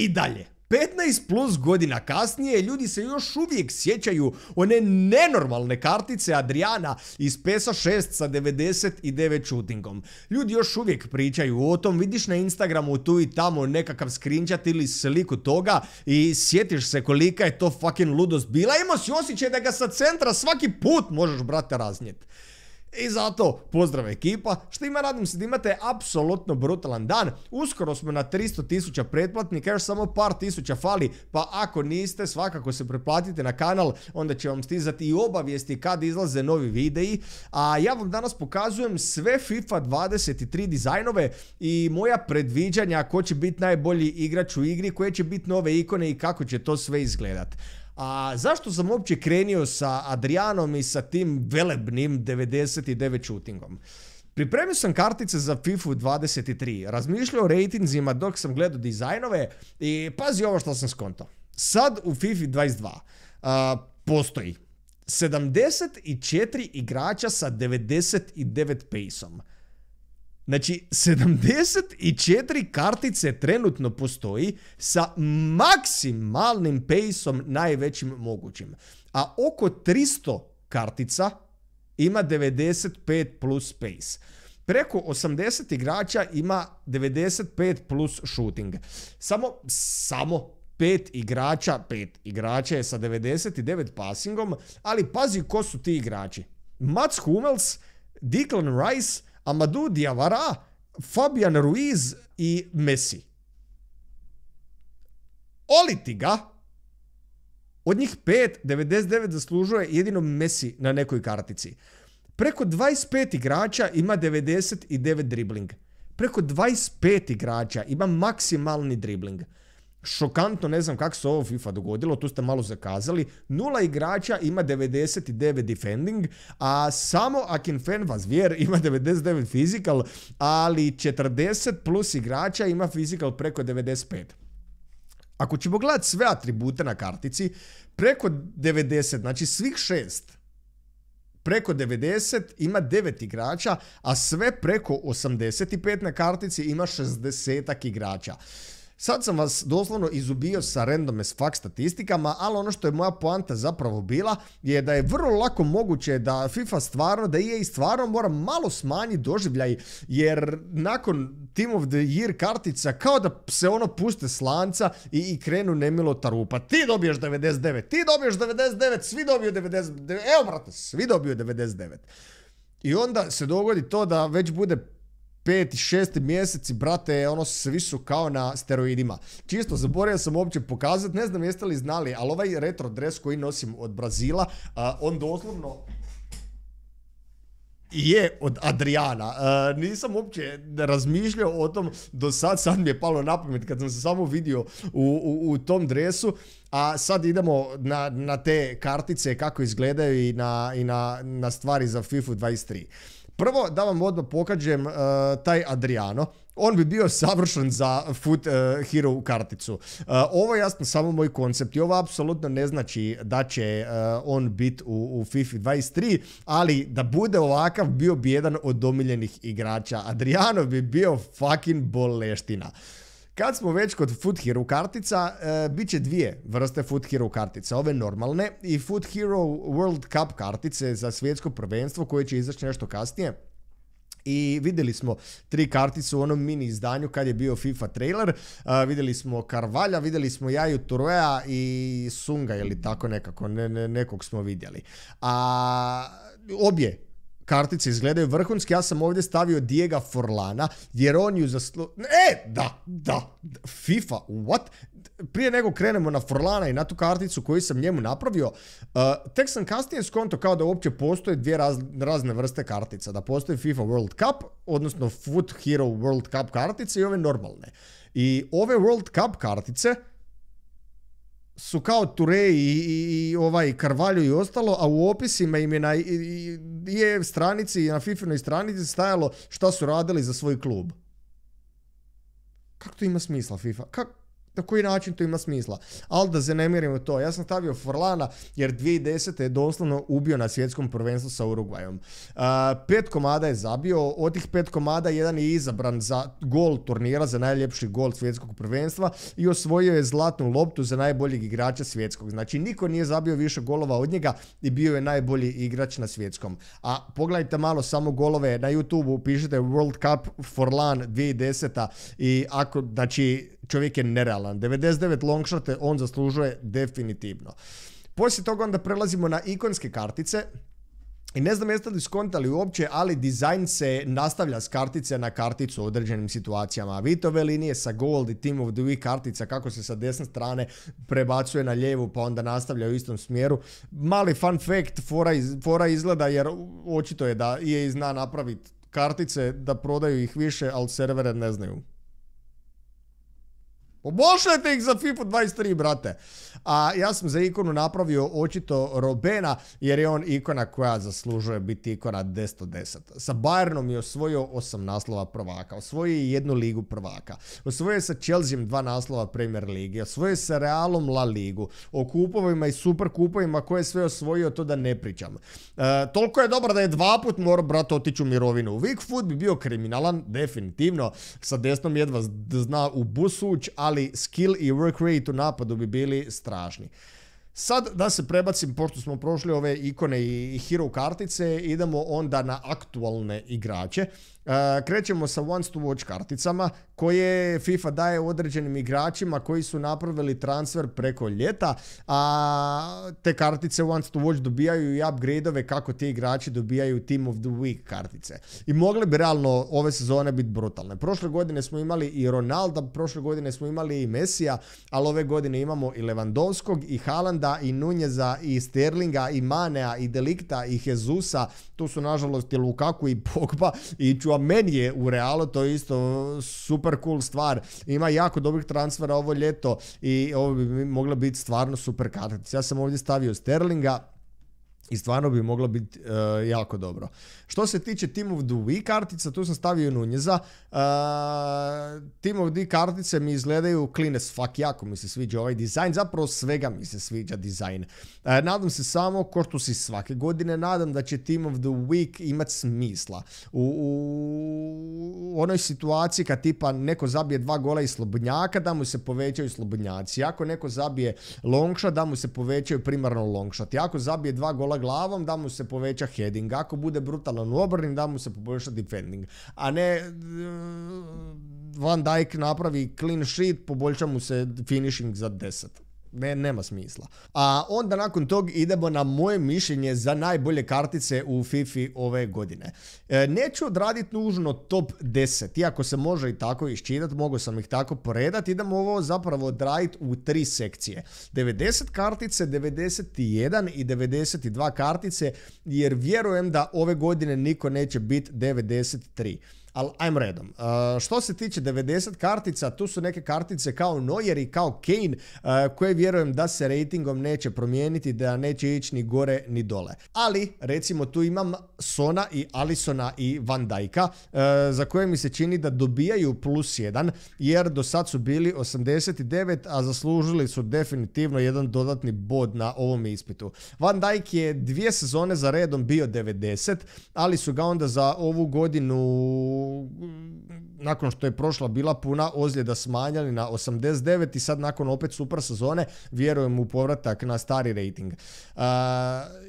I dalje, 15 plus godina kasnije ljudi se još uvijek sjećaju one nenormalne kartice Adriana iz PESA 6 sa 99 shootingom. Ljudi još uvijek pričaju o tom, vidiš na Instagramu tu i tamo nekakav screenshot ili sliku toga i sjetiš se kolika je to fucking ludost bila. Imao si osjećaj da ga sa centra svaki put možeš brate raznijeti. I zato, pozdrav ekipa, što ima radim se da imate apsolutno brutalan dan, uskoro smo na 300 tisuća pretplatnika, još samo par tisuća fali, pa ako niste, svakako se pretplatite na kanal, onda će vam stizati i obavijesti kad izlaze novi videi, a ja vam danas pokazujem sve FIFA 23 dizajnove i moja predviđanja ko će biti najbolji igrač u igri, koje će biti nove ikone i kako će to sve izgledat. A zašto sam uopće krenio sa Adrianom i sa tim velebnim 99 shootingom? Pripremio sam kartice za FIFA 23, razmišljao o rejtinzima dok sam gledao dizajnove i pazi ovo što sam skontao. Sad u FIFA 22 uh, postoji 74 igrača sa 99 paceom. Znači, 74 kartice trenutno postoji sa maksimalnim paceom najvećim mogućim. A oko 300 kartica ima 95 plus pace. Preko 80 igrača ima 95 plus shooting. Samo, samo 5 igrača, 5 igrača je sa 99 passingom, ali pazi ko su ti igrači. Mats Hummels, Declan Rice, Amadou Diawara, Fabian Ruiz i Messi. Oliti ga. Od njih 5, 99 zaslužuje jedino Messi na nekoj kartici. Preko 25 igrača ima 99 dribling. Preko 25 igrača ima maksimalni dribling šokantno, ne znam kako se ovo FIFA dogodilo, tu ste malo zakazali, nula igrača ima 99 defending, a samo Akinfen Vazvier ima 99 physical, ali 40 plus igrača ima physical preko 95. Ako ćemo gledati sve atribute na kartici, preko 90, znači svih šest, preko 90 ima 9 igrača, a sve preko 85 na kartici ima 60 igrača. Sad sam vas doslovno izubio sa random as fuck statistikama, ali ono što je moja poanta zapravo bila je da je vrlo lako moguće da FIFA stvarno, da EA stvarno mora malo smanjiti doživljaj jer nakon Team of the Year kartica kao da se ono puste slanca i, i krenu nemilo tarupa. Ti dobiješ 99, ti dobiješ 99, svi dobiju 99, evo brate, svi dobiju 99. I onda se dogodi to da već bude peti, šesti mjeseci, brate, ono svi su kao na steroidima. Čisto, zaboravio sam uopće pokazati, ne znam jeste li znali, ali ovaj retro dres koji nosim od Brazila, on doslovno je od Adriana. nisam uopće razmišljao o tom do sad, sad mi je palo na pamet kad sam se samo vidio u, u, tom dresu, a sad idemo na, na te kartice kako izgledaju i na, i na, na stvari za FIFA 23. Prvo da vam odmah pokažem uh, taj Adriano. On bi bio savršen za Foot uh, Hero karticu. Uh, ovo je jasno samo moj koncept i ovo apsolutno ne znači da će on biti u, u FIFA 23, ali da bude ovakav bio bi jedan od omiljenih igrača. Adriano bi bio fucking boleština. Kad smo već kod Foot Hero kartica, e, bit će dvije vrste Foot Hero kartica. Ove normalne i Foot Hero World Cup kartice za svjetsko prvenstvo koje će izaći nešto kasnije. I vidjeli smo tri kartice u onom mini izdanju kad je bio FIFA trailer. E, vidjeli smo Karvalja, vidjeli smo Jaju Turoja i Sunga ili tako nekako, ne, ne, nekog smo vidjeli. A obje kartice izgledaju vrhunski, ja sam ovdje stavio Diega Forlana, jer on ju zaslu... E, da, da, FIFA, what? Prije nego krenemo na Forlana i na tu karticu koju sam njemu napravio, uh, tek sam kasnije skonto kao da uopće postoje dvije razne vrste kartica. Da postoji FIFA World Cup, odnosno Foot Hero World Cup kartice i ove normalne. I ove World Cup kartice su kao Ture i, i, ovaj Karvalju i ostalo, a u opisima im je na je stranici, na FIFA stranici stajalo šta su radili za svoj klub. Kako to ima smisla FIFA? Kako? Na koji način to ima smisla. Ali da zanemirimo to, ja sam stavio Forlana jer 2010. je doslovno ubio na svjetskom prvenstvu sa Urugvajom. Uh, pet komada je zabio, od tih pet komada jedan je izabran za gol turnira, za najljepši gol svjetskog prvenstva i osvojio je zlatnu loptu za najboljeg igrača svjetskog. Znači niko nije zabio više golova od njega i bio je najbolji igrač na svjetskom. A pogledajte malo samo golove na YouTube, pišite World Cup Forlan 2010. i ako, znači čovjek je nerealan. 99 longshot on zaslužuje definitivno. Poslije toga onda prelazimo na ikonske kartice. I ne znam jeste li skontali uopće, ali dizajn se nastavlja s kartice na karticu u određenim situacijama. Vidite ove linije sa Gold i Team of the Week kartica kako se sa desne strane prebacuje na lijevu pa onda nastavlja u istom smjeru. Mali fun fact, fora, fora izgleda jer očito je da je zna napraviti kartice da prodaju ih više, ali servere ne znaju. Poboljšajte ih za FIFA 23, brate. A ja sam za ikonu napravio očito Robena, jer je on ikona koja zaslužuje biti ikona 10 10. Sa Bayernom je osvojio osam naslova prvaka, osvojio je jednu ligu prvaka, osvojio je sa Chelseaom dva naslova Premier Ligi, osvojio je sa Realom La Ligu, o kupovima i super kupovima koje je sve osvojio, to da ne pričam. E, toliko je dobro da je dva put morao brat otići u mirovinu. Weak Foot bi bio kriminalan, definitivno, sa desnom jedva zna u busuć, ali skill i work rate u napadu bi bili strašni. Sad da se prebacim, pošto smo prošli ove ikone i hero kartice, idemo onda na aktualne igrače. E, krećemo sa once to watch karticama koje FIFA daje određenim igračima koji su napravili transfer preko ljeta, a te kartice once to watch dobijaju i upgradeove kako ti igrači dobijaju Team of the Week kartice. I mogle bi realno ove sezone biti brutalne. Prošle godine smo imali i Ronalda, prošle godine smo imali i Mesija, ali ove godine imamo i Lewandowskog, i Haalanda, i Nunjeza, i Sterlinga, i Manea, i Delikta, i Jezusa. Tu su nažalost i Lukaku i Pogba i Čua meni je u Realu to isto super cool stvar. Ima jako dobrih transfera ovo ljeto i ovo bi mogla biti stvarno super kartica. Ja sam ovdje stavio Sterlinga, i stvarno bi moglo biti uh, jako dobro. Što se tiče Team of the Week kartica, tu sam stavio Nunjeza. Uh, Team of the kartice mi izgledaju clean as fuck, jako mi se sviđa ovaj dizajn, zapravo svega mi se sviđa dizajn. Uh, nadam se samo, ko što si svake godine, nadam da će Team of the Week imat smisla. U, u onoj situaciji kad tipa neko zabije dva gola iz slobodnjaka, da mu se povećaju slobodnjaci. Ako neko zabije longshot, da mu se povećaju primarno longshot. Ako zabije dva gola glavom da mu se poveća heading. Ako bude brutalan u obrani da mu se poboljša defending. A ne eh, Van Dijk napravi clean sheet, poboljša mu se finishing za 10. Ne, nema smisla. A onda nakon tog idemo na moje mišljenje za najbolje kartice u FIFA ove godine. E, neću odraditi nužno top 10, iako se može i tako iščitati, mogu sam ih tako poredati. Idemo ovo zapravo odraditi u tri sekcije. 90 kartice, 91 i 92 kartice, jer vjerujem da ove godine niko neće biti 93. Ali ajmo redom. Uh, što se tiče 90 kartica, tu su neke kartice kao Neuer i kao Kane uh, koje vjerujem da se ratingom neće promijeniti, da neće ići ni gore ni dole. Ali recimo tu imam Sona i Alisona i Van Dijka uh, za koje mi se čini da dobijaju plus 1 jer do sad su bili 89, a zaslužili su definitivno jedan dodatni bod na ovom ispitu. Van Dijk je dvije sezone za redom bio 90, ali su ga onda za ovu godinu nakon što je prošla bila puna ozljeda smanjali na 89 i sad nakon opet super sezone vjerujem u povratak na stari rating. Uh,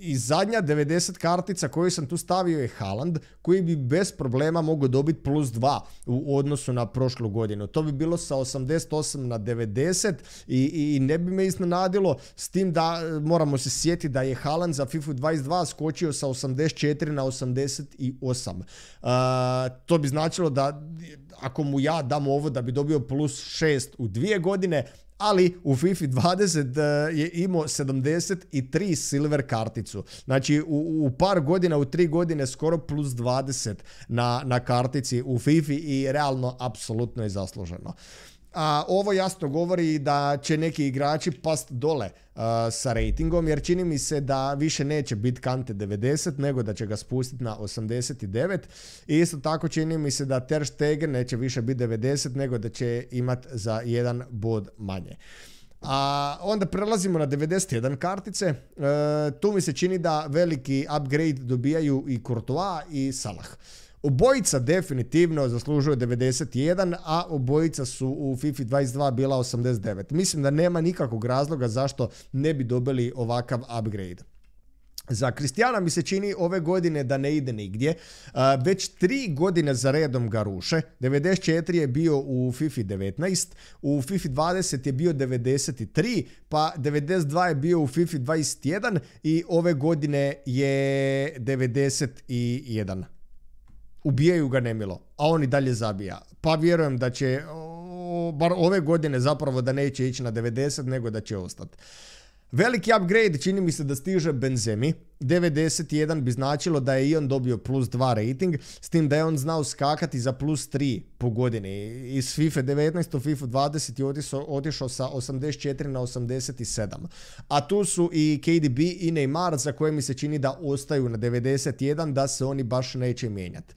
I zadnja 90 kartica koju sam tu stavio je Haaland koji bi bez problema mogao dobiti plus 2 u odnosu na prošlu godinu. To bi bilo sa 88 na 90 i, i ne bi me iznenadilo s tim da moramo se sjetiti da je Haaland za FIFA 22 skočio sa 84 na 88. Uh, to bi značilo da ako mu ja dam ovo da bi dobio plus 6 u dvije godine, ali u FIFA 20 e, je imao 73 silver karticu. Znači u, u par godina, u tri godine skoro plus 20 na, na kartici u FIFA i realno apsolutno je zasluženo. A ovo jasno govori da će neki igrači past dole sa ratingom, jer čini mi se da više neće biti Kante 90, nego da će ga spustiti na 89. I isto tako čini mi se da Ter Stegen neće više biti 90, nego da će imati za jedan bod manje. A onda prelazimo na 91 kartice. E, tu mi se čini da veliki upgrade dobijaju i Courtois i Salah. Obojica definitivno zaslužuju 91, a obojica su u FIFA 22 bila 89. Mislim da nema nikakvog razloga zašto ne bi dobili ovakav upgrade. Za Kristijana mi se čini ove godine da ne ide nigdje. Već tri godine za redom ga ruše. 94 je bio u FIFA 19, u FIFA 20 je bio 93, pa 92 je bio u FIFA 21 i ove godine je 91 ubijaju ga nemilo, a on i dalje zabija. Pa vjerujem da će, bar ove godine zapravo da neće ići na 90, nego da će ostati. Veliki upgrade čini mi se da stiže Benzemi. 91 bi značilo da je i on dobio plus 2 rating, s tim da je on znao skakati za plus 3 po godini. Iz FIFA 19 u FIFA 20 je otišao, sa 84 na 87. A tu su i KDB i Neymar za koje mi se čini da ostaju na 91, da se oni baš neće mijenjati.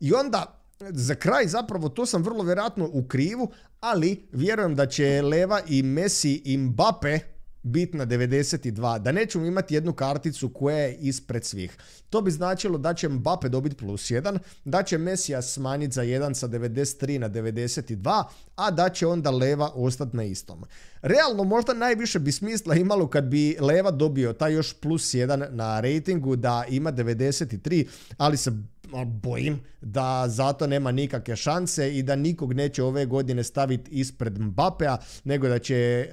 I onda za kraj zapravo to sam vrlo vjerojatno u krivu, ali vjerujem da će Leva i Messi i Mbappe bit na 92, da nećemo imati jednu karticu koja je ispred svih. To bi značilo da će Mbappe dobiti plus 1, da će Mesija smanjiti za 1 sa 93 na 92, a da će onda Leva ostati na istom. Realno možda najviše bi smisla imalo kad bi Leva dobio taj još plus 1 na ratingu da ima 93, ali se bojim da zato nema nikakve šanse i da nikog neće ove godine staviti ispred Mbappea, nego da će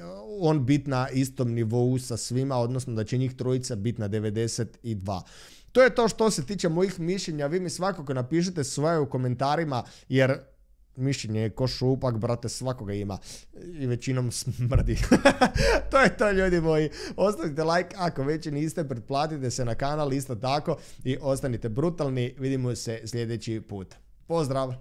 on biti na istom nivou sa svima, odnosno da će njih trojica biti na 92. To je to što se tiče mojih mišljenja. Vi mi svakako napišite svoje u komentarima, jer mišljenje je ko šupak, brate, svakoga ima. I većinom smrdi. to je to, ljudi moji. Ostavite like ako već niste, pretplatite se na kanal isto tako i ostanite brutalni. Vidimo se sljedeći put. Pozdrav!